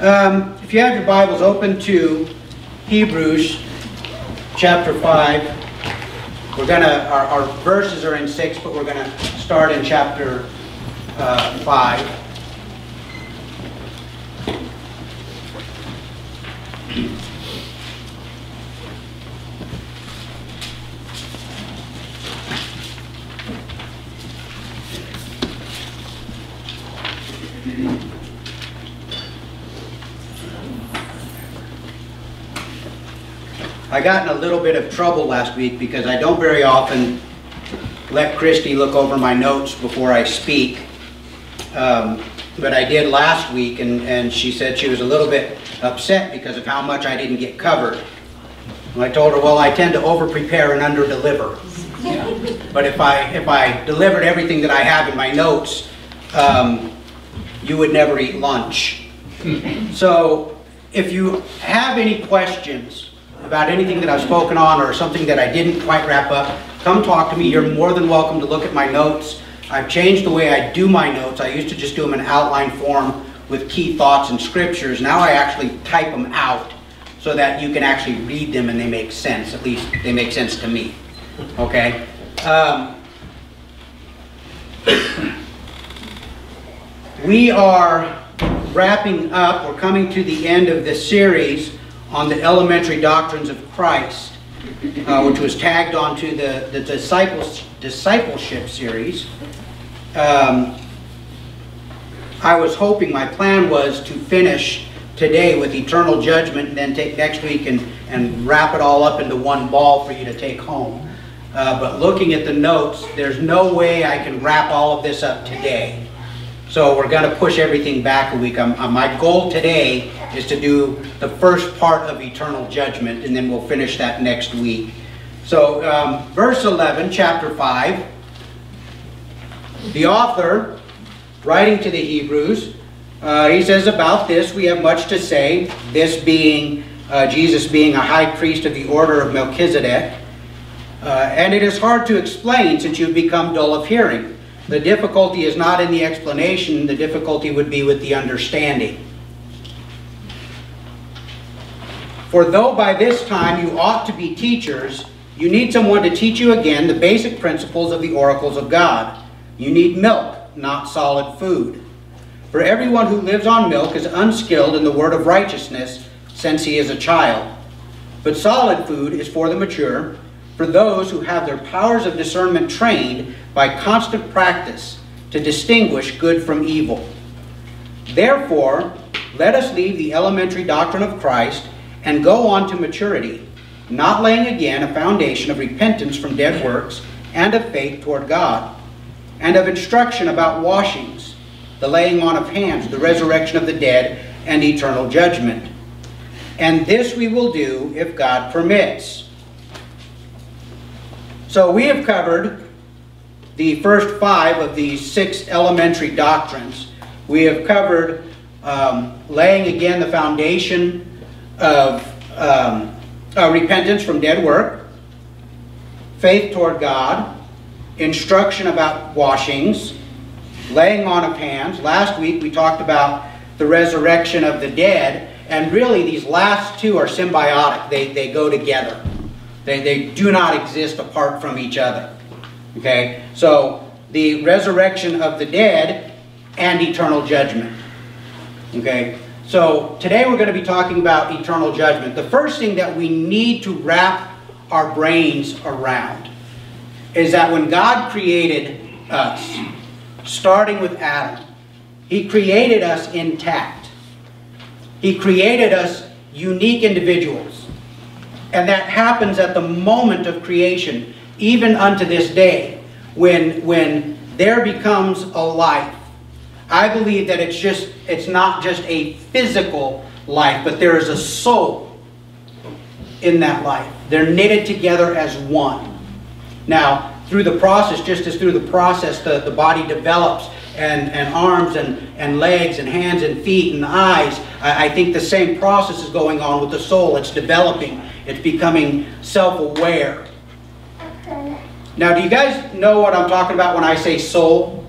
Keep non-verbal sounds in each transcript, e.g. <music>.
Um, if you have your Bibles open to Hebrews chapter 5, we're going to, our, our, verses are in 6, but we're going to start in chapter uh, 5. I got in a little bit of trouble last week because I don't very often let Christy look over my notes before I speak. Um, but I did last week, and, and she said she was a little bit upset because of how much I didn't get covered. And I told her, well, I tend to over-prepare and under-deliver. <laughs> But if I, if I delivered everything that I have in my notes, um, you would never eat lunch. <laughs> so if you have any questions, about anything that I've spoken on or something that I didn't quite wrap up, come talk to me. You're more than welcome to look at my notes. I've changed the way I do my notes. I used to just do them in outline form with key thoughts and scriptures. Now I actually type them out so that you can actually read them and they make sense. At least they make sense to me. Okay? Um, <coughs> we are wrapping up, we're coming to the end of this series on the elementary doctrines of Christ, uh, which was tagged onto the, the disciples, discipleship series. Um, I was hoping, my plan was to finish today with eternal judgment and then take next week and, and wrap it all up into one ball for you to take home. Uh, but looking at the notes, there's no way I can wrap all of this up today. So we're going to push everything back a week. Um, uh, my goal today is to do the first part of eternal judgment, and then we'll finish that next week. So um, verse 11, chapter 5, the author, writing to the Hebrews, uh, he says about this, we have much to say, this being uh, Jesus being a high priest of the order of Melchizedek. Uh, and it is hard to explain since you've become dull of hearing. The difficulty is not in the explanation, the difficulty would be with the understanding. For though by this time you ought to be teachers, you need someone to teach you again the basic principles of the oracles of God. You need milk, not solid food. For everyone who lives on milk is unskilled in the word of righteousness, since he is a child. But solid food is for the mature, for those who have their powers of discernment trained by constant practice to distinguish good from evil. Therefore, let us leave the elementary doctrine of Christ and go on to maturity, not laying again a foundation of repentance from dead works and of faith toward God, and of instruction about washings, the laying on of hands, the resurrection of the dead, and eternal judgment. And this we will do if God permits. So we have covered the first five of these six elementary doctrines. We have covered um, laying again the foundation of um, uh, repentance from dead work, faith toward God, instruction about washings, laying on of hands. Last week we talked about the resurrection of the dead, and really these last two are symbiotic. They, they go together. They, they do not exist apart from each other. Okay? So, the resurrection of the dead and eternal judgment. Okay? So, today we're going to be talking about eternal judgment. The first thing that we need to wrap our brains around is that when God created us, starting with Adam, He created us intact. He created us unique individuals. And that happens at the moment of creation, even unto this day, when, when there becomes a life. I believe that it's just it's not just a physical life, but there is a soul in that life. They're knitted together as one. Now, through the process, just as through the process the, the body develops and, and arms and, and legs and hands and feet and eyes, I, I think the same process is going on with the soul. It's developing it's becoming self-aware. Now, do you guys know what I'm talking about when I say soul?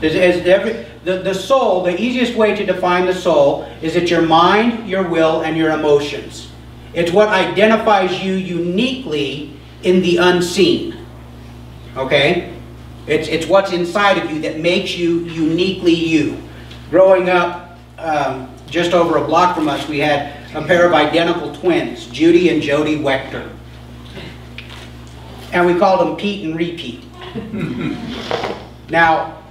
Is, is every, the, the soul, the easiest way to define the soul is it's your mind, your will, and your emotions. It's what identifies you uniquely in the unseen. Okay? It's, it's what's inside of you that makes you uniquely you. Growing up, um, just over a block from us, we had a pair of identical twins, Judy and Jody Wechter. And we called them Pete and Repeat. <laughs> now,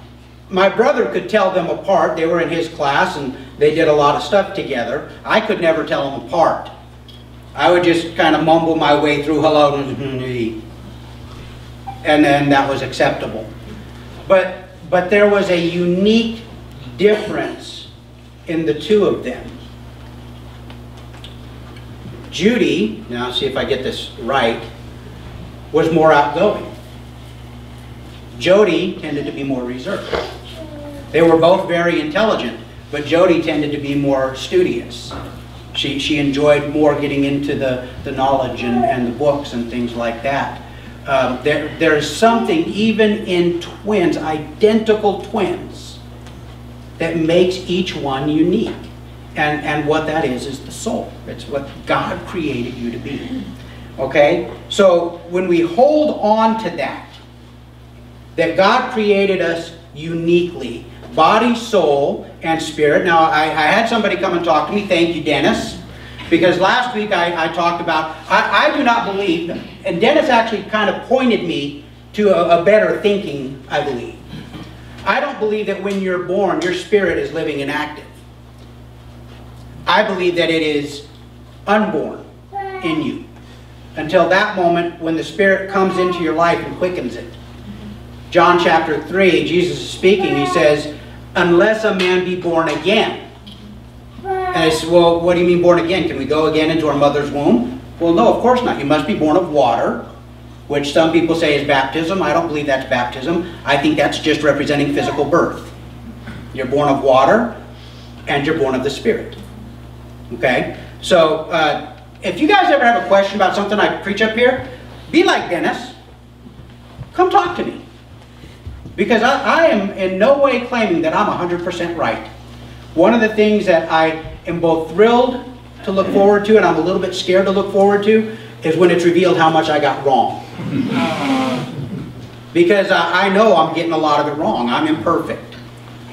my brother could tell them apart. They were in his class and they did a lot of stuff together. I could never tell them apart. I would just kind of mumble my way through hello mm-hmm. and then that was acceptable. But, but there was a unique difference in the two of them. Judy, now see if I get this right, was more outgoing. Jody tended to be more reserved. They were both very intelligent, but Jody tended to be more studious. She, she enjoyed more getting into the, the knowledge and, and the books and things like that. Um, there, there's something even in twins, identical twins, that makes each one unique. And, and what that is, is the soul. It's what God created you to be. Okay? So when we hold on to that, that God created us uniquely, body, soul, and spirit. Now, I, I had somebody come and talk to me. Thank you, Dennis. Because last week I, I talked about, I, I, do not believe, and Dennis actually kind of pointed me to a, a better thinking, I believe. I don't believe that when you're born, your spirit is living and active. I believe that it is unborn in you until that moment when the Spirit comes into your life and quickens it. John chapter 3, Jesus is speaking. He says, unless a man be born again. And I said, well, what do you mean born again? Can we go again into our mother's womb? Well, no, of course not. You must be born of water, which some people say is baptism. I don't believe that's baptism. I think that's just representing physical birth. You're born of water, and you're born of the Spirit. Okay? So, uh, if you guys ever have a question about something I preach up here, be like Dennis. Come talk to me. Because I, I am in no way claiming that I'm 100% right. One of the things that I am both thrilled to look forward to and I'm a little bit scared to look forward to is when it's revealed how much I got wrong. <laughs> because I, I know I'm getting a lot of it wrong. I'm imperfect.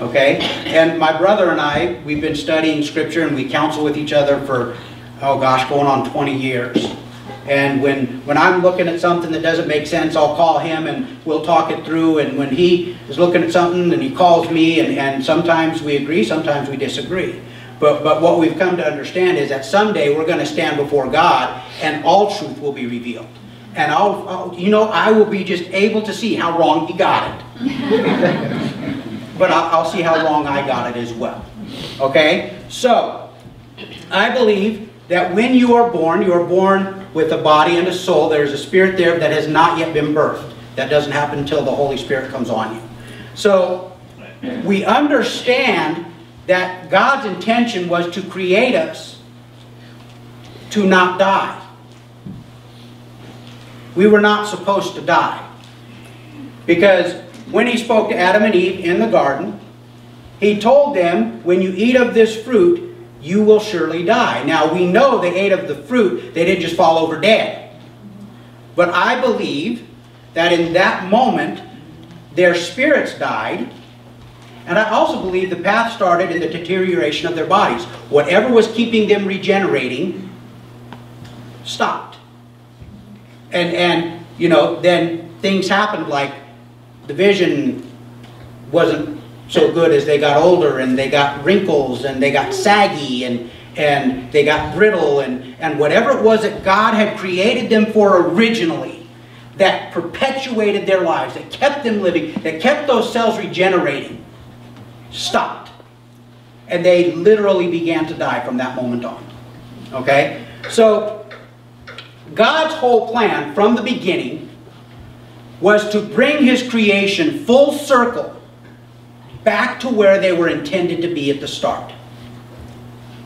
Okay? And my brother and I, we've been studying Scripture and we counsel with each other for, oh gosh, going on 20 years. And when, when I'm looking at something that doesn't make sense, I'll call him and we'll talk it through. And when he is looking at something and he calls me, and, and sometimes we agree, sometimes we disagree. But, but what we've come to understand is that someday we're going to stand before God and all truth will be revealed. And I'll, I'll you know, I will be just able to see how wrong he got it. <laughs> but I'll, I'll see how wrong I got it as well. Okay? So, I believe that when you are born, you are born with a body and a soul. There's a spirit there that has not yet been birthed. That doesn't happen until the Holy Spirit comes on you. So, we understand that God's intention was to create us to not die. We were not supposed to die. Because when he spoke to Adam and Eve in the garden, he told them, when you eat of this fruit, you will surely die. Now, we know they ate of the fruit. They didn't just fall over dead. But I believe that in that moment, their spirits died. And I also believe the path started in the deterioration of their bodies. Whatever was keeping them regenerating stopped. And, and you know, then things happened like vision wasn't so good as they got older and they got wrinkles and they got saggy and, and they got brittle and, and whatever it was that God had created them for originally that perpetuated their lives, that kept them living, that kept those cells regenerating, stopped. And they literally began to die from that moment on. Okay? So, God's whole plan from the beginning was to bring His creation full circle back to where they were intended to be at the start.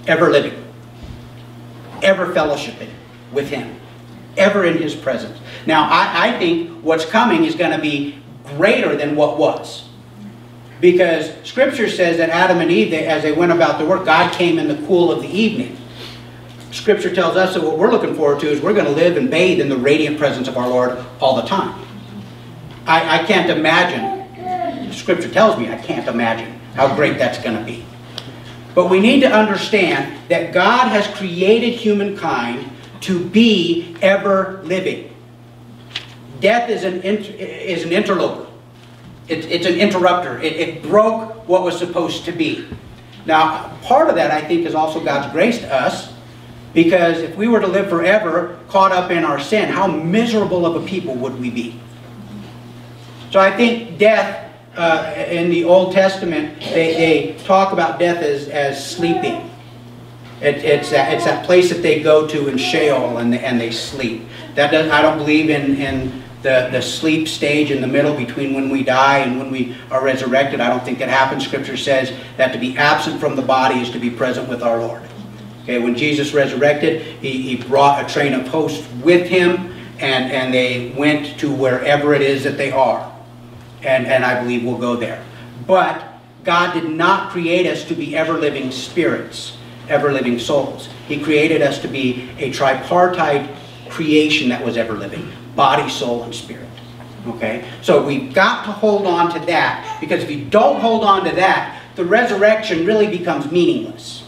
Ever living. Ever fellowshipping with Him. Ever in His presence. Now, I, I think what's coming is going to be greater than what was. Because Scripture says that Adam and Eve, they, as they went about their work, God came in the cool of the evening. Scripture tells us that what we're looking forward to is we're going to live and bathe in the radiant presence of our Lord all the time. I, I can't imagine, Scripture tells me I can't imagine how great that's going to be. But we need to understand that God has created humankind to be ever living. Death is an, is an interloper. It, it's an interrupter. It, it broke what was supposed to be. Now, part of that, I think, is also God's grace to us because if we were to live forever caught up in our sin, how miserable of a people would we be? So I think death uh, in the Old Testament, they, they talk about death as, as sleeping. It, it's, that, it's that place that they go to in Sheol and, and they sleep. That does, I don't believe in, in the, the sleep stage in the middle between when we die and when we are resurrected. I don't think that happens. Scripture says that to be absent from the body is to be present with our Lord. Okay, when Jesus resurrected, he, he brought a train of hosts with him, and, and they went to wherever it is that they are. And, and I believe we'll go there. But God did not create us to be ever-living spirits, ever-living souls. He created us to be a tripartite creation that was ever-living. Body, soul, and spirit. Okay? So we've got to hold on to that, because if you don't hold on to that, the resurrection really becomes meaningless.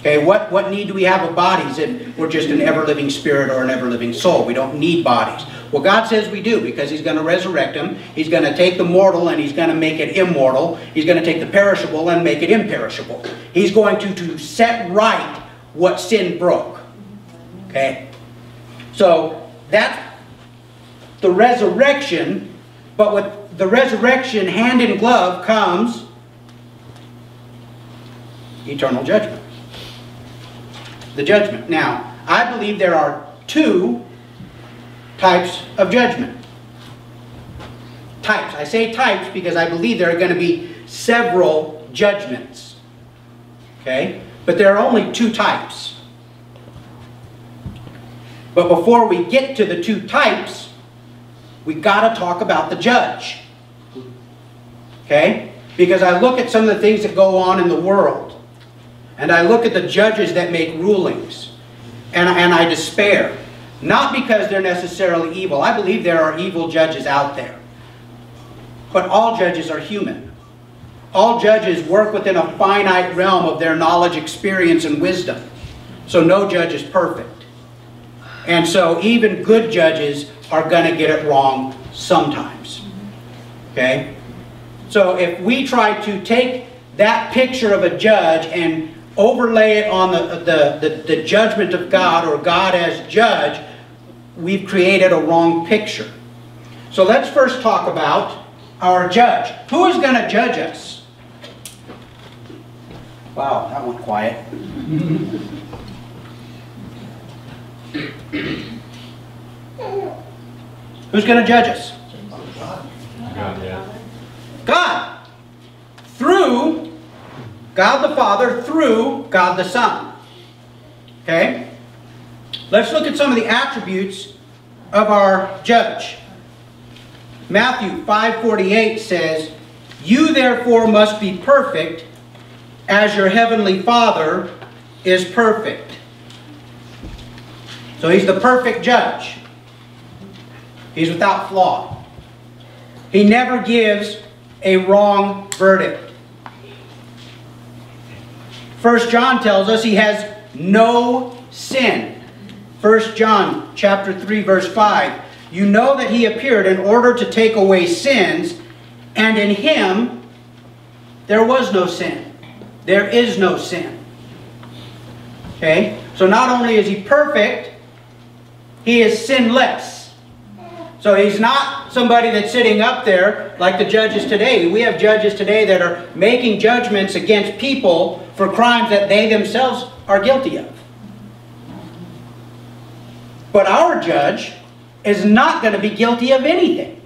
Okay, what, what need do we have of bodies if we're just an ever-living spirit or an ever-living soul? We don't need bodies. Well, God says we do because He's going to resurrect them. He's going to take the mortal and He's going to make it immortal. He's going to take the perishable and make it imperishable. He's going to, to set right what sin broke. Okay? So, that's the resurrection, but with the resurrection hand in glove comes eternal judgment the judgment. Now, I believe there are two types of judgment. Types. I say types because I believe there are going to be several judgments. Okay? But there are only two types. But before we get to the two types, we got to talk about the judge. Okay? Because I look at some of the things that go on in the world. And I look at the judges that make rulings, and, and I despair. Not because they're necessarily evil. I believe there are evil judges out there. But all judges are human. All judges work within a finite realm of their knowledge, experience, and wisdom. So no judge is perfect. And so even good judges are going to get it wrong sometimes. Okay? So if we try to take that picture of a judge and overlay it on the, the, the, the judgment of God or God as judge, we've created a wrong picture. So let's first talk about our judge. Who is going to judge us? Wow, that went quiet. Who's going to judge us? God. God. Through God the Father through God the Son. Okay? Let's look at some of the attributes of our judge. Matthew 5.48 says, You therefore must be perfect as your heavenly Father is perfect. So he's the perfect judge. He's without flaw. He never gives a wrong verdict. First John tells us he has no sin. First John chapter 3 verse 5. You know that he appeared in order to take away sins, and in him there was no sin. There is no sin. Okay? So not only is he perfect, he is sinless. So he's not somebody that's sitting up there like the judges today. We have judges today that are making judgments against people for crimes that they themselves are guilty of. But our judge is not going to be guilty of anything.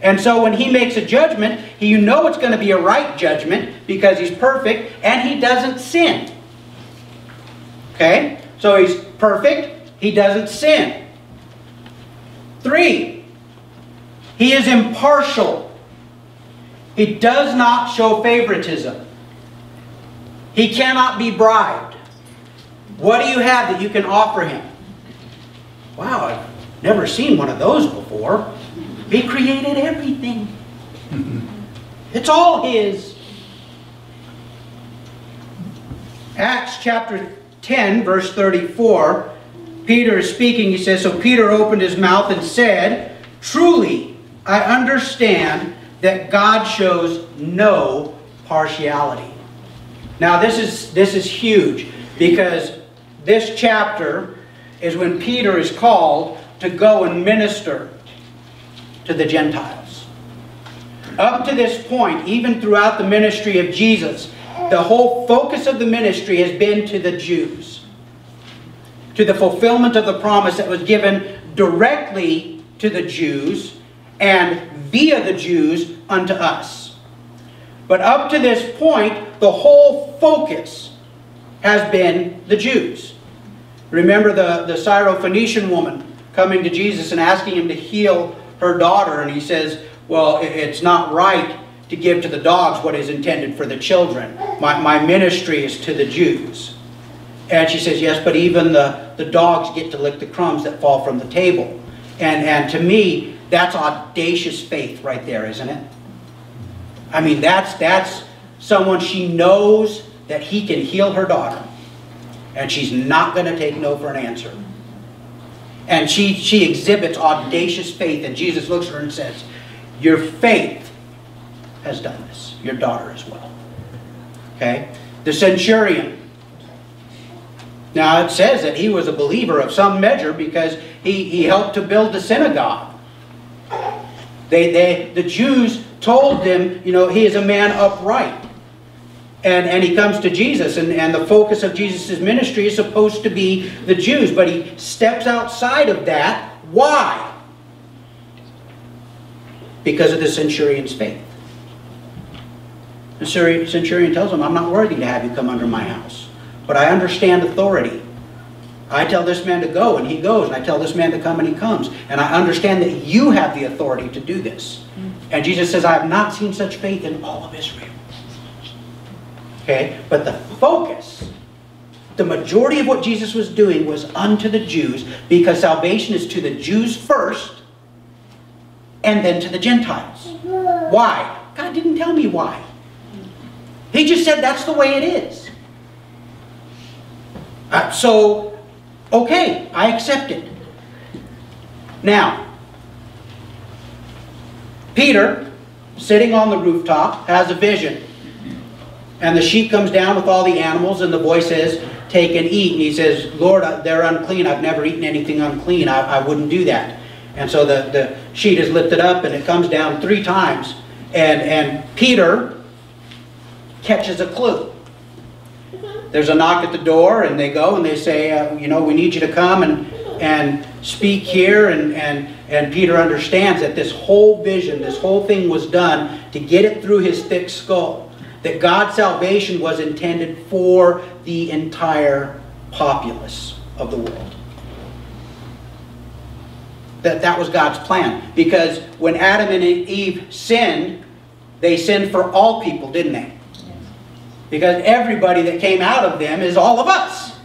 And so when he makes a judgment, he you know it's going to be a right judgment because he's perfect and he doesn't sin. Okay? So he's perfect, he doesn't sin. Three, he is impartial. He does not show favoritism. He cannot be bribed. What do you have that you can offer him? Wow, I've never seen one of those before. He created everything. It's all his. Acts chapter 10, verse 34, Peter is speaking. He says, So Peter opened his mouth and said, Truly, I understand that God shows no partiality. Now, this is, this is huge because this chapter is when Peter is called to go and minister to the Gentiles. Up to this point, even throughout the ministry of Jesus, the whole focus of the ministry has been to the Jews, to the fulfillment of the promise that was given directly to the Jews and via the Jews unto us. But up to this point, the whole focus has been the Jews. Remember the, the Syrophoenician woman coming to Jesus and asking him to heal her daughter, and he says, Well, it's not right to give to the dogs what is intended for the children. My, my ministry is to the Jews. And she says, Yes, but even the, the dogs get to lick the crumbs that fall from the table. And, and to me, that's audacious faith right there, isn't it? I mean, that's, that's someone she knows that he can heal her daughter. And she's not going to take no for an answer. And she, she exhibits audacious faith. And Jesus looks at her and says, Your faith has done this. Your daughter as well. Okay? The centurion. Now it says that he was a believer of some measure because he, he helped to build the synagogue. They, they, the Jews told him, you know, he is a man upright. And, and he comes to Jesus, and, and the focus of Jesus' ministry is supposed to be the Jews, but he steps outside of that. Why? Because of the centurion's faith. The centurion tells him, I'm not worthy to have you come under my house, but I understand authority. I tell this man to go, and he goes, and I tell this man to come, and he comes. And I understand that you have the authority to do this. And Jesus says, I have not seen such faith in all of Israel. Okay? But the focus, the majority of what Jesus was doing was unto the Jews, because salvation is to the Jews first, and then to the Gentiles. Why? God didn't tell me why. He just said that's the way it is. Uh, so, okay, I accept it. Now, Peter, sitting on the rooftop, has a vision. And the sheep comes down with all the animals, and the boy says, Take and eat. And he says, Lord, they're unclean. I've never eaten anything unclean. I, I wouldn't do that. And so the, the sheet is lifted up, and it comes down three times. And, and Peter catches a clue. There's a knock at the door, and they go and they say, uh, you know, we need you to come and, and speak here. And, and, and Peter understands that this whole vision, this whole thing was done to get it through his thick skull. That God's salvation was intended for the entire populace of the world. That that was God's plan. Because when Adam and Eve sinned, they sinned for all people, didn't they? Because everybody that came out of them is all of us.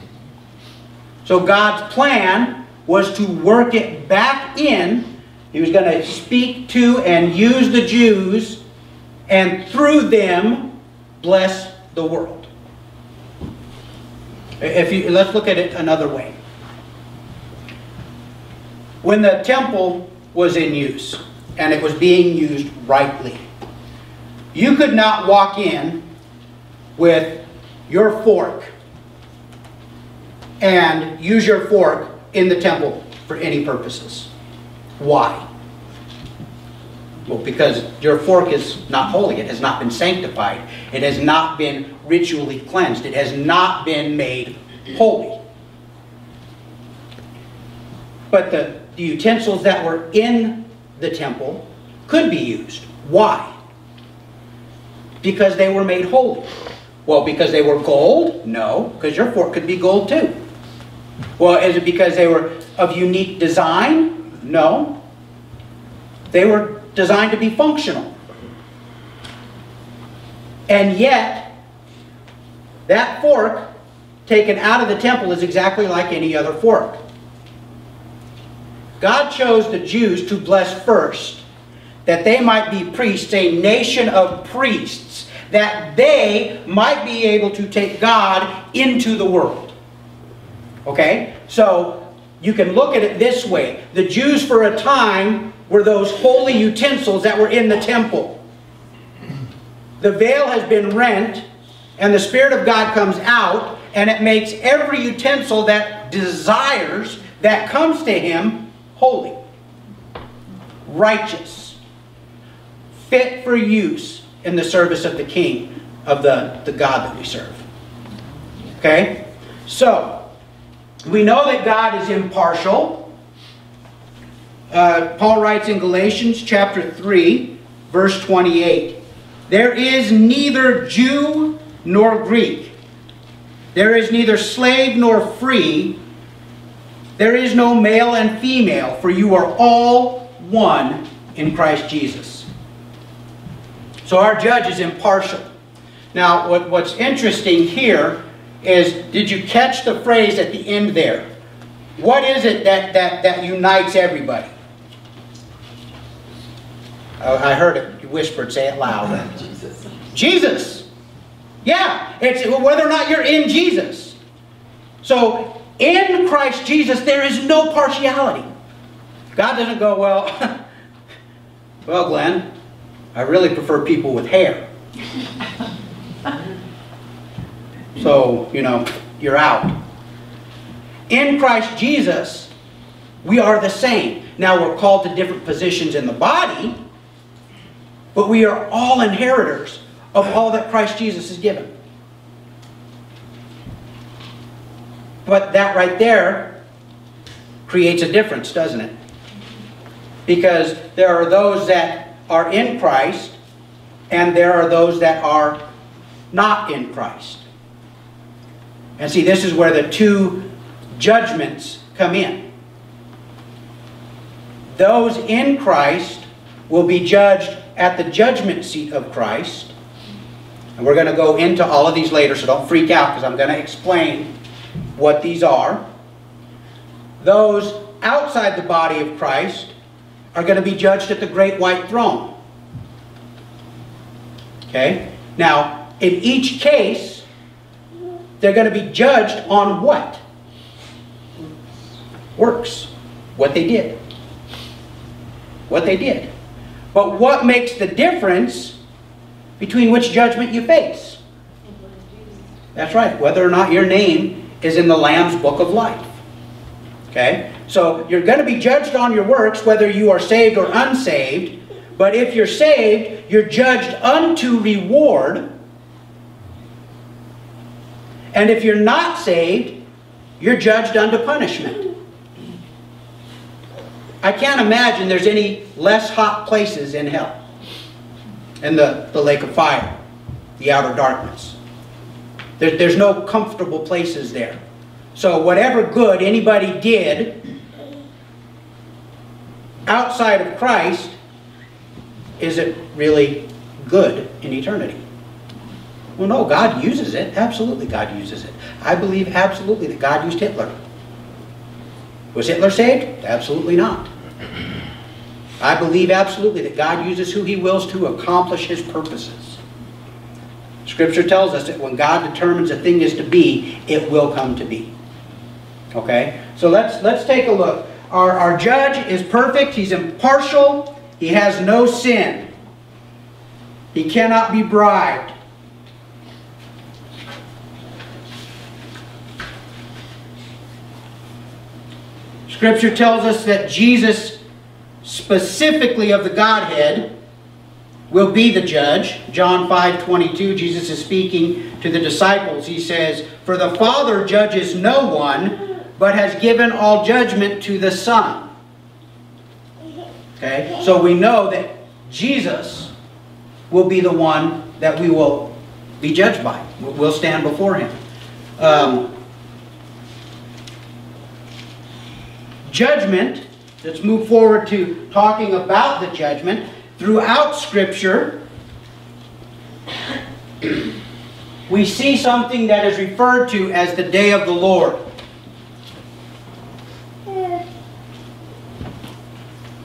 So God's plan was to work it back in. He was going to speak to and use the Jews and through them bless the world. If you, let's look at it another way. When the temple was in use and it was being used rightly, you could not walk in with your fork and use your fork in the temple for any purposes. Why? Well, because your fork is not holy. It has not been sanctified. It has not been ritually cleansed. It has not been made holy. But the, the utensils that were in the temple could be used. Why? Because they were made holy. Well, because they were gold? No, because your fork could be gold too. Well, is it because they were of unique design? No. They were designed to be functional. And yet, that fork taken out of the temple is exactly like any other fork. God chose the Jews to bless first, that they might be priests, a nation of priests, that they might be able to take God into the world. Okay? So, you can look at it this way. The Jews for a time were those holy utensils that were in the temple. The veil has been rent, and the Spirit of God comes out, and it makes every utensil that desires, that comes to Him, holy, righteous, fit for use in the service of the King, of the, the God that we serve. Okay? So, we know that God is impartial. Uh, Paul writes in Galatians chapter 3, verse 28, There is neither Jew nor Greek. There is neither slave nor free. There is no male and female, for you are all one in Christ Jesus. So our judge is impartial. Now, what, what's interesting here is, did you catch the phrase at the end there? What is it that, that, that unites everybody? I heard it. You whispered. Say it loud. Jesus. Jesus. Yeah. It's whether or not you're in Jesus. So, in Christ Jesus, there is no partiality. God doesn't go, well, <laughs> well, Glenn, I really prefer people with hair. So, you know, you're out. In Christ Jesus, we are the same. Now, we're called to different positions in the body, but we are all inheritors of all that Christ Jesus has given. But that right there creates a difference, doesn't it? Because there are those that are in Christ, and there are those that are not in Christ. And see, this is where the two judgments come in. Those in Christ will be judged at the judgment seat of Christ. And we're going to go into all of these later, so don't freak out because I'm going to explain what these are. Those outside the body of Christ are going to be judged at the great white throne. Okay? Now, in each case, they're going to be judged on what? Works. What they did. What they did. But what makes the difference between which judgment you face? That's right. Whether or not your name is in the Lamb's Book of Life. Okay? So you're going to be judged on your works whether you are saved or unsaved. But if you're saved, you're judged unto reward and if you're not saved, you're judged unto punishment. I can't imagine there's any less hot places in hell. In the, the lake of fire, the outer darkness. There, there's no comfortable places there. So whatever good anybody did outside of Christ, is it really good in eternity? Well, no, God uses it. Absolutely, God uses it. I believe absolutely that God used Hitler. Was Hitler saved? Absolutely not. I believe absolutely that God uses who he wills to accomplish his purposes. Scripture tells us that when God determines a thing is to be, it will come to be. Okay? So let's, let's take a look. Our, our judge is perfect. He's impartial. He has no sin. He cannot be bribed. Scripture tells us that Jesus, specifically of the Godhead, will be the judge. John 5, 22, Jesus is speaking to the disciples. He says, For the Father judges no one, but has given all judgment to the Son. Okay, so we know that Jesus will be the one that we will be judged by. We'll stand before him. Um, judgment, let's move forward to talking about the judgment. Throughout Scripture, we see something that is referred to as the day of the Lord.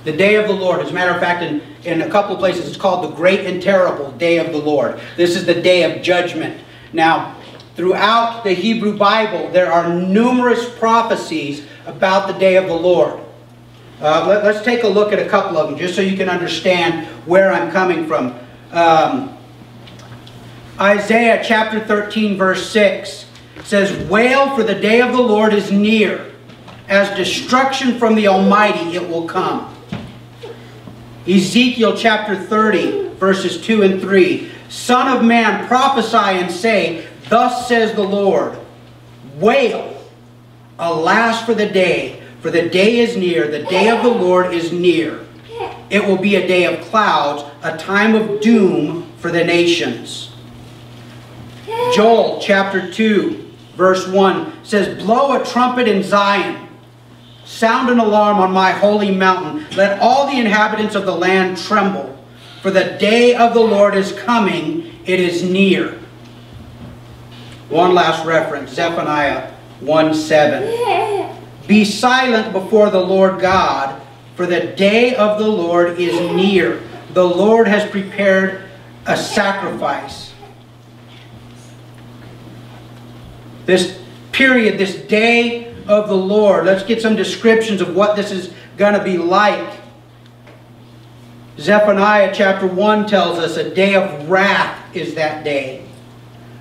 The day of the Lord. As a matter of fact, in, in a couple of places it's called the great and terrible day of the Lord. This is the day of judgment. Now, throughout the Hebrew Bible, there are numerous prophecies about the day of the Lord. Uh, let, us take a look at a couple of them just so you can understand where I'm coming from. Um, Isaiah chapter 13 verse 6 says, Wail for the day of the Lord is near. As destruction from the Almighty it will come. Ezekiel chapter 30 verses 2 and 3. Son of man, prophesy and say, Thus says the Lord, Wail, alas for the day, for the day is near, the day of the Lord is near. It will be a day of clouds, a time of doom for the nations. Joel chapter 2, verse 1 says, Blow a trumpet in Zion, sound an alarm on my holy mountain. Let all the inhabitants of the land tremble, for the day of the Lord is coming, it is near. One last reference, Zephaniah 1 7. Be silent before the Lord God, for the day of the Lord is near. The Lord has prepared a sacrifice this period, this day of the Lord. Let's get some descriptions of what this is going to be like. Zephaniah chapter 1 tells us a day of wrath is that day.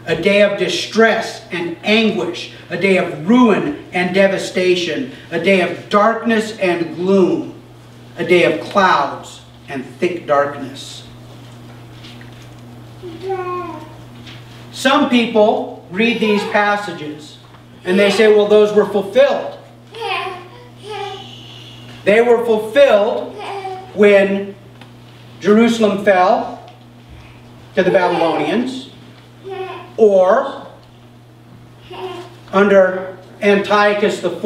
A day of distress and anguish. A day of ruin and devastation. A day of darkness and gloom. A day of clouds and thick darkness. Some people read these passages and they say, well, those were fulfilled. They were fulfilled when Jerusalem fell to the Babylonians or under Antiochus IV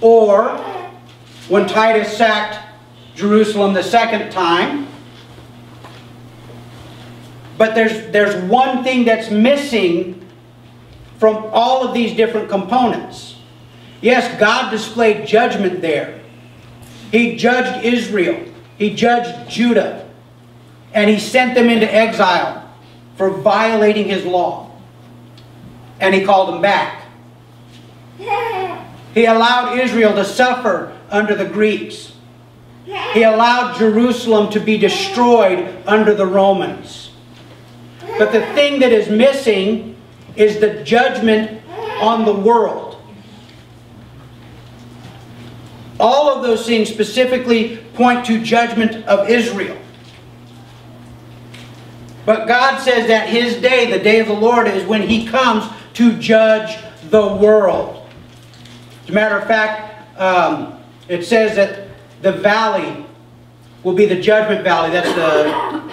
or when Titus sacked Jerusalem the second time but there's, there's one thing that's missing from all of these different components. Yes, God displayed judgment there. He judged Israel. He judged Judah. And he sent them into exile for violating his law. And he called them back. <laughs> He allowed Israel to suffer under the Greeks. He allowed Jerusalem to be destroyed under the Romans. But the thing that is missing is the judgment on the world. All of those things specifically point to judgment of Israel. But God says that his day, the day of the Lord, is when he comes to judge the world. As a matter of fact, um, it says that the valley will be the judgment valley. That's the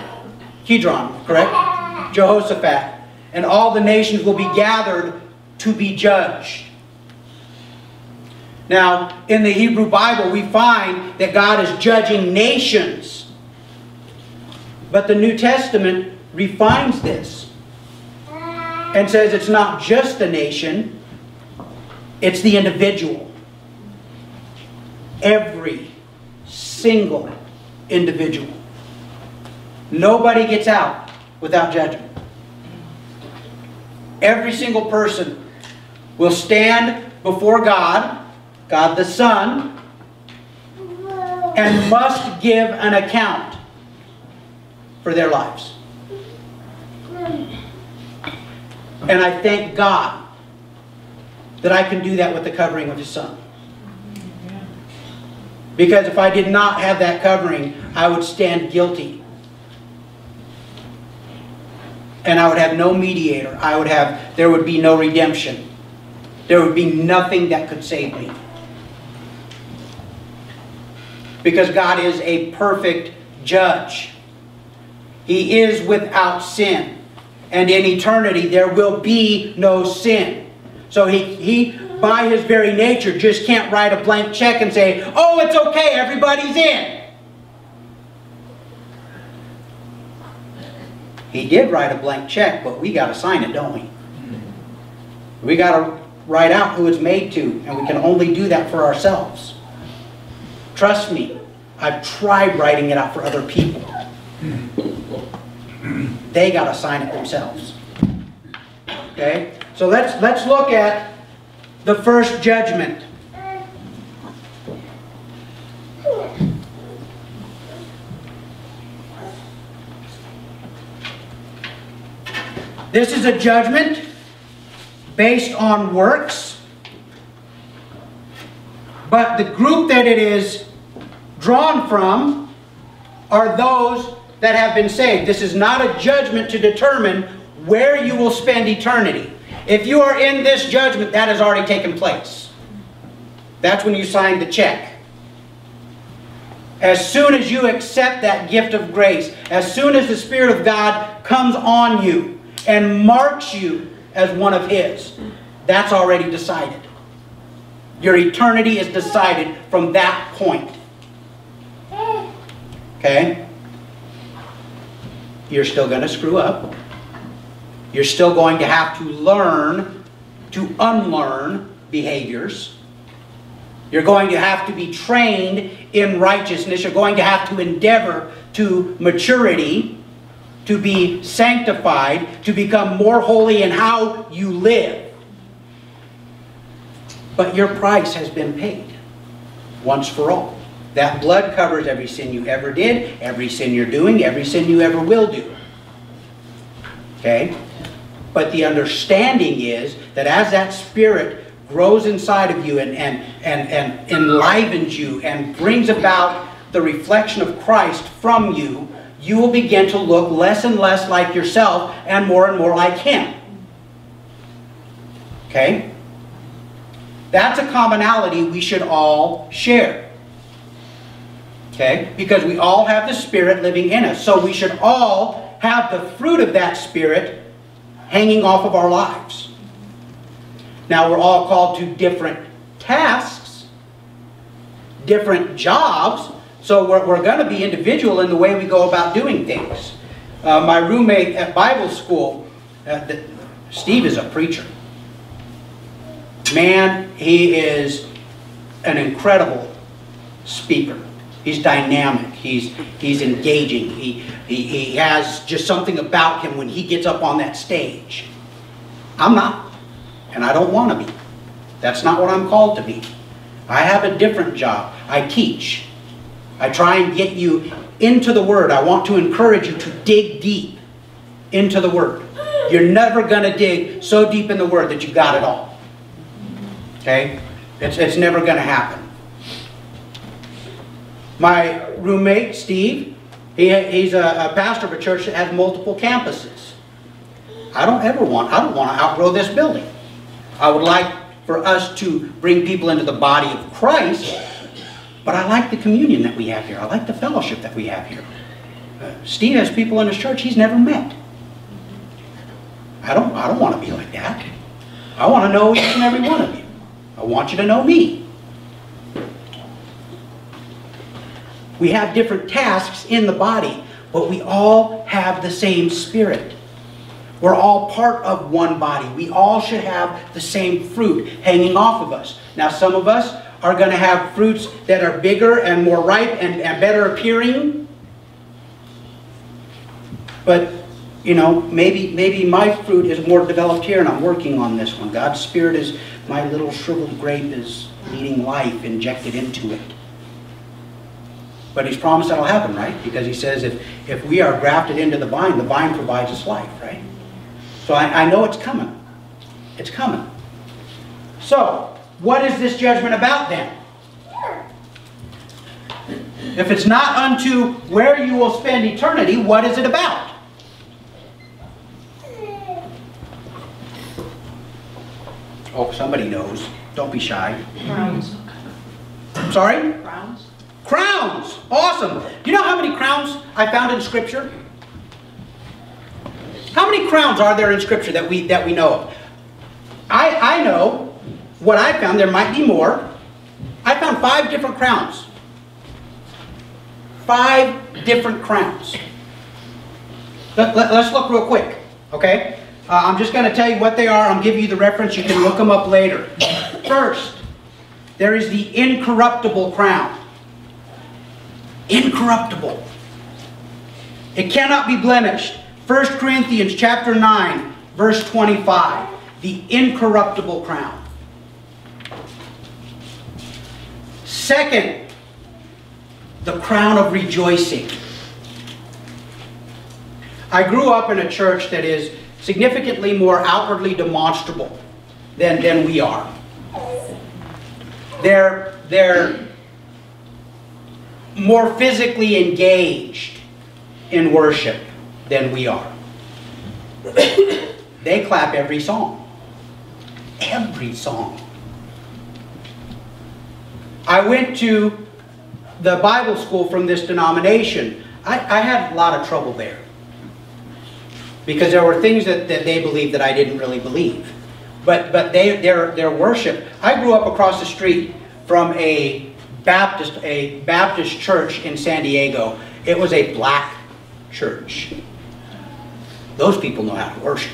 Kidron, correct? Jehoshaphat, and all the nations will be gathered to be judged. Now, in the Hebrew Bible, we find that God is judging nations. But the New Testament refines this and says it's not just the nation, it's the individual. Every single individual. Nobody gets out without judgment. Every single person will stand before God, God the Son, and must give an account for their lives. And I thank God that I can do that with the covering of His Son. Because if I did not have that covering, I would stand guilty and I would have no mediator. I would have, there would be no redemption. There would be nothing that could save me. Because God is a perfect judge. He is without sin. And in eternity, there will be no sin. So he, he, by his very nature, just can't write a blank check and say, oh, it's okay, everybody's in. He did write a blank check, but we got to sign it, don't we? We got to write out who it's made to, and we can only do that for ourselves. Trust me, I've tried writing it out for other people. <clears throat> They got to sign it themselves. Okay? So let's let's look at the first judgment. This is a judgment based on works. But the group that it is drawn from are those that have been saved. This is not a judgment to determine where you will spend eternity. If you are in this judgment, that has already taken place. That's when you sign the check. As soon as you accept that gift of grace, as soon as the Spirit of God comes on you and marks you as one of His, that's already decided. Your eternity is decided from that point. Okay? You're still going to screw up. You're still going to have to learn to unlearn behaviors. You're going to have to be trained in righteousness. You're going to have to endeavor to maturity, to be sanctified, to become more holy in how you live. But your price has been paid once for all. That blood covers every sin you ever did, every sin you're doing, every sin you ever will do. Okay? But the understanding is that as that spirit grows inside of you and, and, and, and enlivens you and brings about the reflection of Christ from you, you will begin to look less and less like yourself and more and more like Him. Okay? That's a commonality we should all share. Okay? Because we all have the Spirit living in us. So we should all have the fruit of that Spirit hanging off of our lives. Now we're all called to different tasks, different jobs, so we're, we're going to be individual in the way we go about doing things. Uh, my roommate at Bible school, uh, the, Steve is a preacher. Man, he is an incredible speaker. He's dynamic. He's, he's engaging. He, he, he has just something about him when he gets up on that stage. I'm not, and I don't want to be. That's not what I'm called to be. I have a different job. I teach. I try and get you into the Word. I want to encourage you to dig deep into the Word. You're never going to dig so deep in the Word that you got it all. Okay? It's, it's never going to happen. My roommate, Steve, he, he's a, a pastor of a church that has multiple campuses. I don't ever want, I don't want to outgrow this building. I would like for us to bring people into the body of Christ, but I like the communion that we have here. I like the fellowship that we have here. Uh, Steve has people in his church he's never met. I don't, I don't want to be like that. I want to know each and every one of you. I want you to know me. We have different tasks in the body, but we all have the same spirit. We're all part of one body. We all should have the same fruit hanging off of us. Now, some of us are going to have fruits that are bigger and more ripe and, and better appearing. But, you know, maybe, maybe my fruit is more developed here and I'm working on this one. God's Spirit is, my little shriveled grape is needing life injected into it. But he's promised that'll happen, right? Because he says if, if we are grafted into the vine, the vine provides us life, right? So I, I know it's coming. It's coming. So, what is this judgment about then? If it's not unto where you will spend eternity, what is it about? Oh, somebody knows. Don't be shy. Crowns. Sorry? Crowns. Crowns. Awesome. You know how many crowns I found in Scripture? How many crowns are there in Scripture that we that we know of? I I know what I found. There might be more. I found five different crowns. Five different crowns. Let, let, us look real quick, okay? Uh, I'm just going to tell you what they are. I'm giving you the reference. You can look them up later. First, there is the incorruptible crown. Incorruptible. It cannot be blemished. 1 Corinthians chapter 9, verse 25. The incorruptible crown. Second, the crown of rejoicing. I grew up in a church that is significantly more outwardly demonstrable than, than we are. They're, they're more physically engaged in worship than we are. <coughs> they clap every song. Every song. I went to the Bible school from this denomination. I, I had a lot of trouble there. Because there were things that, that they believed that I didn't really believe. But, but they, their, their worship, I grew up across the street from a Baptist, a Baptist church in San Diego. It was a black church. Those people know how to worship.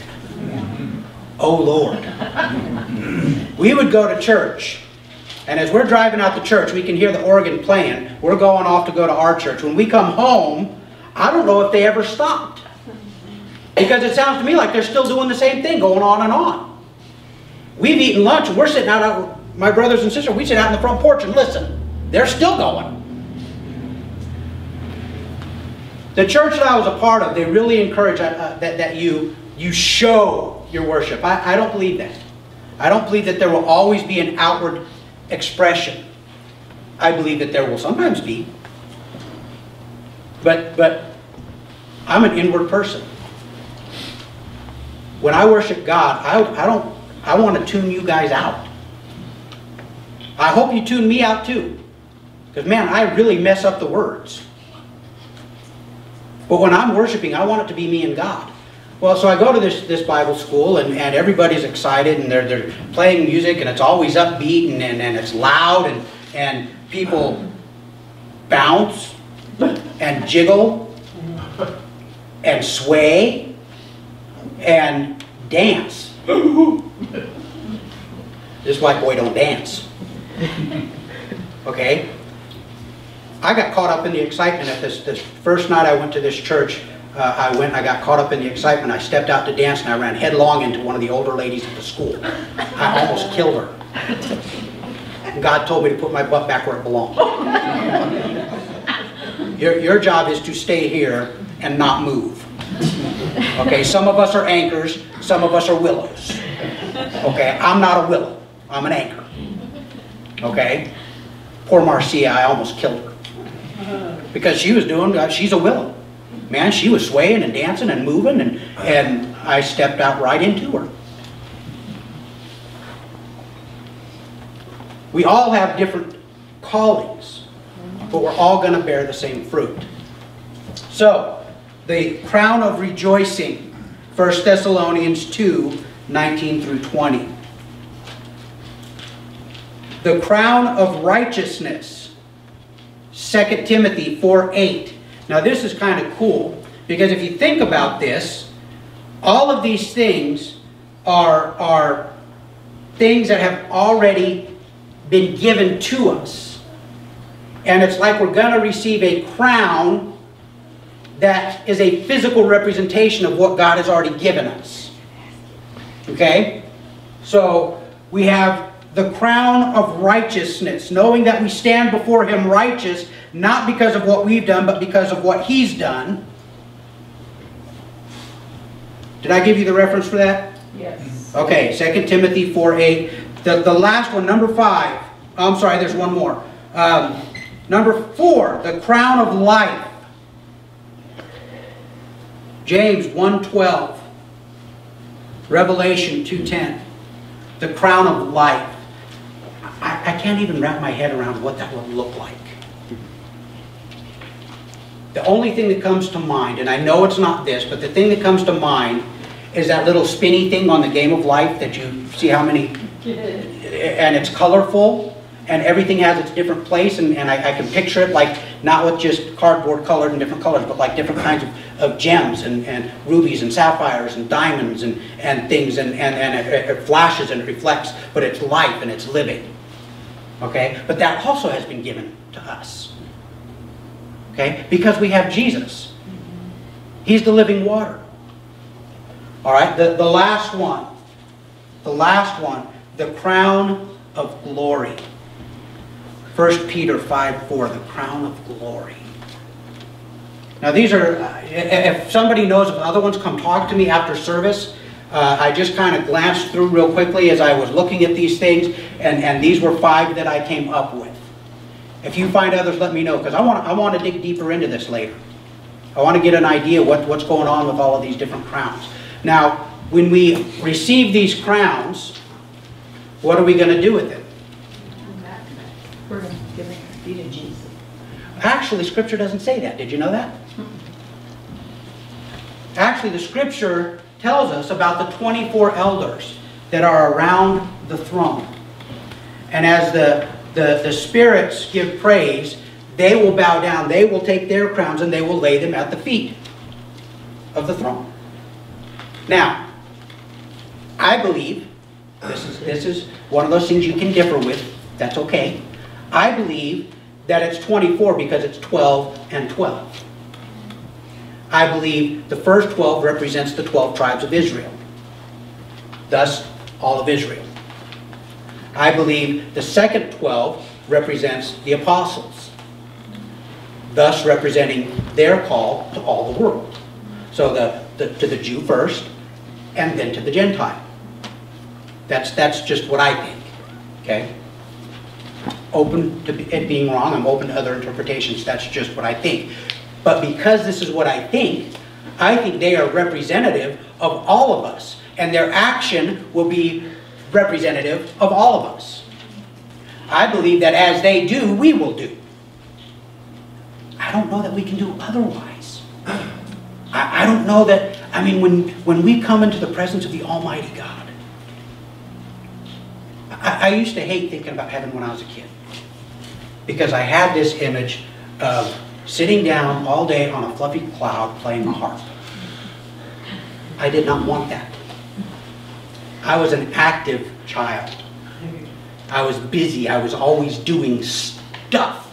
Oh Lord. We would go to church, and as we're driving out the church, we can hear the organ playing. We're going off to go to our church. When we come home, I don't know if they ever stopped. Because it sounds to me like they're still doing the same thing, going on and on. We've eaten lunch, and we're sitting out, my brothers and sisters, we sit out in the front porch and listen. They're still going. The church that I was a part of, they really encourage uh, uh, that, that you, you show your worship. I, I don't believe that. I don't believe that there will always be an outward expression. I believe that there will sometimes be. But, but I'm an inward person. When I worship God, I, I don't, I want to tune you guys out. I hope you tune me out too. Because man, I really mess up the words. But when I'm worshiping, I want it to be me and God. Well, so I go to this, this Bible school and, and everybody's excited and they're, they're playing music and it's always upbeat and, and, and it's loud and, and people bounce and jiggle and sway and dance. this white boy don't dance. Okay? I got caught up in the excitement at this, this first night I went to this church. Uh, I went, I got caught up in the excitement. I stepped out to dance and I ran headlong into one of the older ladies at the school. I almost killed her. God told me to put my butt back where it belonged. Your, your job is to stay here and not move. Okay, some of us are anchors, some of us are willows. Okay, I'm not a willow, I'm an anchor. Okay? Poor Marcia, I almost killed her because she was doing, uh, she's a willow. Man, she was swaying and dancing and moving, and, and I stepped out right into her. We all have different callings, but we're all going to bear the same fruit. So, the crown of rejoicing, 1 Thessalonians 2, 19 through 20. The crown of righteousness, 2 Timothy 4 8. Now, this is kind of cool because if you think about this, all of these things are, are things that have already been given to us. And it's like we're going to receive a crown that is a physical representation of what God has already given us. Okay? So we have the crown of righteousness, knowing that we stand before Him righteous not because of what we've done, but because of what he's done. Did I give you the reference for that? Yes. Okay, 2 Timothy 4 8. The, the last one, number 5. I'm sorry, there's one more. Um, number 4, the crown of life. James 1.12. Revelation 2.10. The crown of life. I, I can't even wrap my head around what that would look like. The only thing that comes to mind, and I know it's not this, but the thing that comes to mind is that little spinny thing on the Game of Life that you see how many, <laughs> and it's colorful, and everything has its different place, and, and I, I, can picture it like, not with just cardboard colored in different colors, but like different kinds of, of gems and, and rubies and sapphires and diamonds and, and things and, and, and it, it flashes and it reflects, but it's life and it's living. Okay? But that also has been given to us. Okay? Because we have Jesus. He's the living water. All right? The, the last one. The last one. The crown of glory. 1 Peter 5 4, the crown of glory. Now these are, uh, if somebody knows if other ones, come talk to me after service. Uh, I just kind of glanced through real quickly as I was looking at these things, and, and these were five that I came up with. If you find others, let me know, because I want, I want to dig deeper into this later. I want to get an idea what, what's going on with all of these different crowns. Now, when we receive these crowns, what are we going to do with it? We're going to give it to Jesus. Actually, Scripture doesn't say that. Did you know that? Actually, the Scripture tells us about the 24 elders that are around the throne. And as the, the, the spirits give praise, they will bow down, they will take their crowns, and they will lay them at the feet of the throne. Now, I believe, this is, this is one of those things you can differ with, that's okay. I believe that it's 24 because it's 12 and 12. I believe the first 12 represents the 12 tribes of Israel. Thus, all of Israel. I believe the second 12 represents the apostles. Thus representing their call to all the world. So the, the, to the Jew first, and then to the Gentile. That's, that's just what I think. Okay? Open to it being wrong, I'm open to other interpretations. That's just what I think. But because this is what I think, I think they are representative of all of us. And their action will be representative of all of us. I believe that as they do, we will do. I don't know that we can do otherwise. I, I don't know that, I mean, when, when we come into the presence of the Almighty God, I, I used to hate thinking about heaven when I was a kid. Because I had this image of sitting down all day on a fluffy cloud playing the harp. I did not want that. I was an active child. I was busy. I was always doing stuff.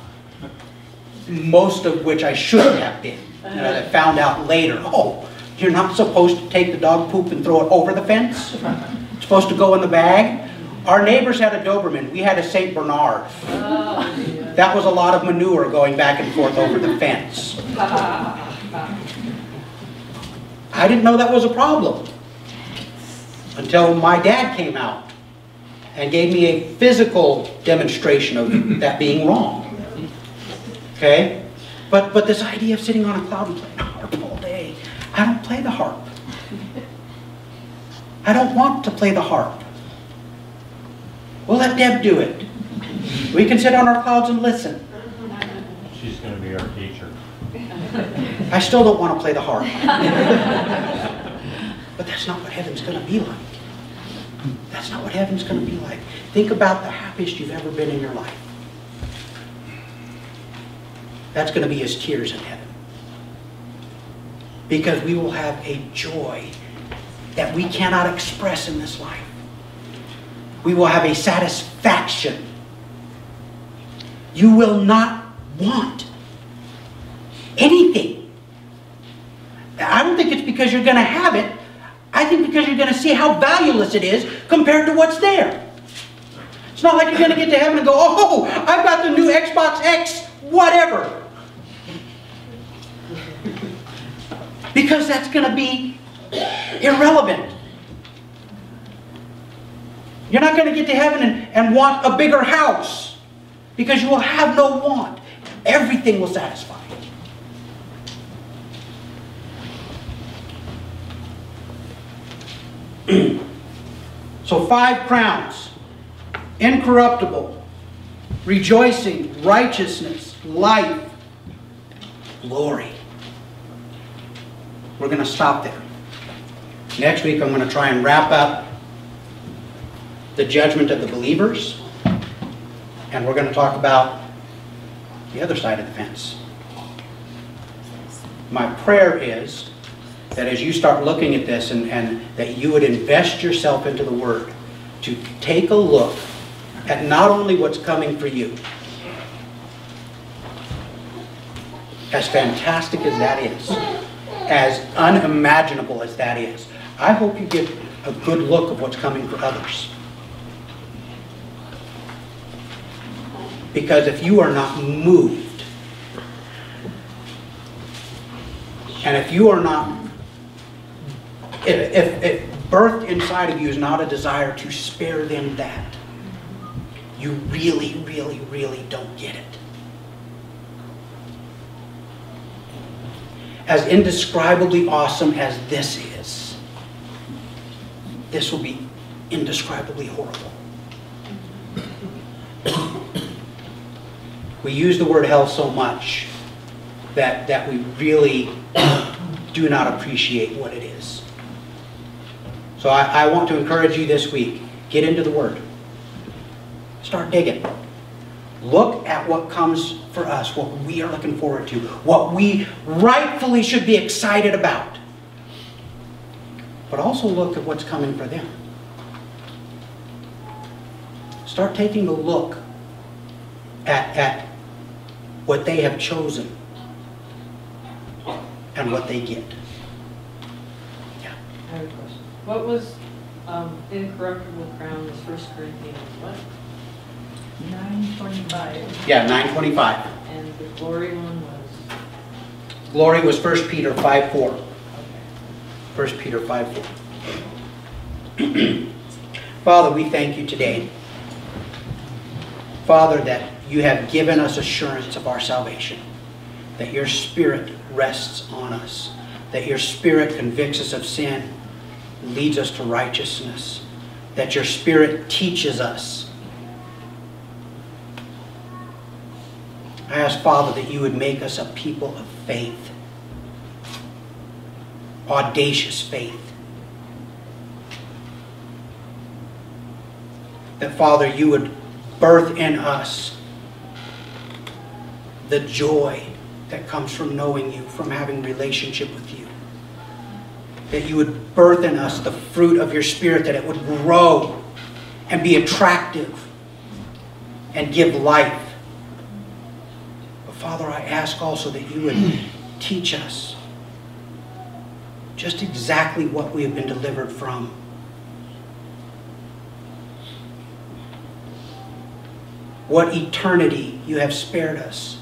Most of which I shouldn't have been. And I found out later, oh, you're not supposed to take the dog poop and throw it over the fence? It's supposed to go in the bag? Our neighbors had a Doberman. We had a St. Bernard. Oh, That was a lot of manure going back and forth over the fence. I didn't know that was a problem until my dad came out and gave me a physical demonstration of that being wrong. Okay? But, but this idea of sitting on a cloud and playing the harp all day, I don't play the harp. I don't want to play the harp. We'll let Deb do it. We can sit on our clouds and listen. She's going to be our teacher. I still don't want to play the harp. but that's not what heaven's going to be like. That's not what heaven's going to be like. Think about the happiest you've ever been in your life. That's going to be as tears in heaven. Because we will have a joy that we cannot express in this life. We will have a satisfaction. You will not want anything. I don't think it's because you're going to have it. I think because you're going to see how valueless it is compared to what's there. It's not like you're going to get to heaven and go, oh, I've got the new Xbox X, whatever. Because that's going to be irrelevant. You're not going to get to heaven and, and want a bigger house because you will have no want. Everything will satisfy. <clears throat> so five crowns. Incorruptible, rejoicing, righteousness, life, glory. We're going to stop there. Next week I'm going to try and wrap up the judgment of the believers. And we're going to talk about the other side of the fence. My prayer is that as you start looking at this and, and that you would invest yourself into the Word, to take a look at not only what's coming for you, as fantastic as that is, as unimaginable as that is, I hope you get a good look of what's coming for others. Because if you are not moved, and if you are not, if, if, if birthed inside of you is not a desire to spare them that, you really, really, really don't get it. As indescribably awesome as this is, this will be indescribably horrible. We use the word hell so much that, that we really do not appreciate what it is. So I, I want to encourage you this week, get into the Word. Start digging. Look at what comes for us, what we are looking forward to, what we rightfully should be excited about. But also look at what's coming for them. Start taking a look at, at what they have chosen and what they get. Yeah. I have a question. What was um, incorruptible crown was First Corinthians, what? Nine twenty-five. Yeah, 925. And the glory one was, Glory was 1 Peter 5 4. okay. 1 Peter 5 4. <clears throat> Father, we thank you today. Father, that you have given us assurance of our salvation, that your Spirit rests on us, that your Spirit convicts us of sin, leads us to righteousness, that your Spirit teaches us. I ask, Father, that you would make us a people of faith, audacious faith. That, Father, you would birth in us the joy that comes from knowing you, from having relationship with you. That you would birth in us the fruit of your Spirit, that it would grow and be attractive and give life. But Father, I ask also that you would <clears throat> teach us just exactly what we have been delivered from. What eternity you have spared us.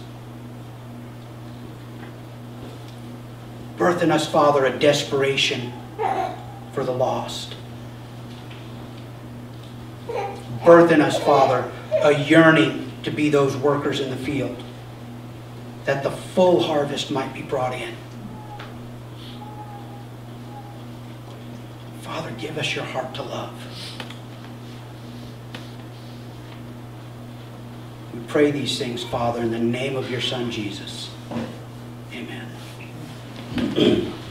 Birth in us, Father, a desperation for the lost. Birth in us, Father, a yearning to be those workers in the field, that the full harvest might be brought in. Father, give us your heart to love. We pray these things, Father, in the name of your Son, Jesus. Amen. Thank <clears throat> you.